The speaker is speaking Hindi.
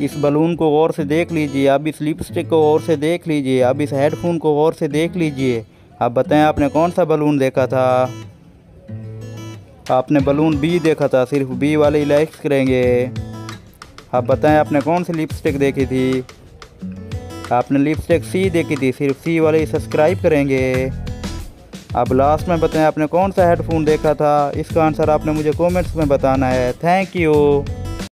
इस बलून को गौर से देख लीजिए, अब इस लिपस्टिक को गौर से देख लीजिए, अब इस हेडफोन को गौर से देख लीजिए। अब बताएँ, आपने कौन सा बलून देखा था? आपने बलून बी देखा था, सिर्फ़ बी वाले ही लाइक्स करेंगे। अब बताएँ, आपने कौन सी लिपस्टिक देखी थी? आपने लिपस्टिक सी देखी थी, सिर्फ़ सी वाले ही सब्सक्राइब करेंगे। अब लास्ट में बताएँ, आपने कौन सा हेडफोन देखा था? इसका आंसर आपने मुझे कमेंट्स में बताना है। Thank you.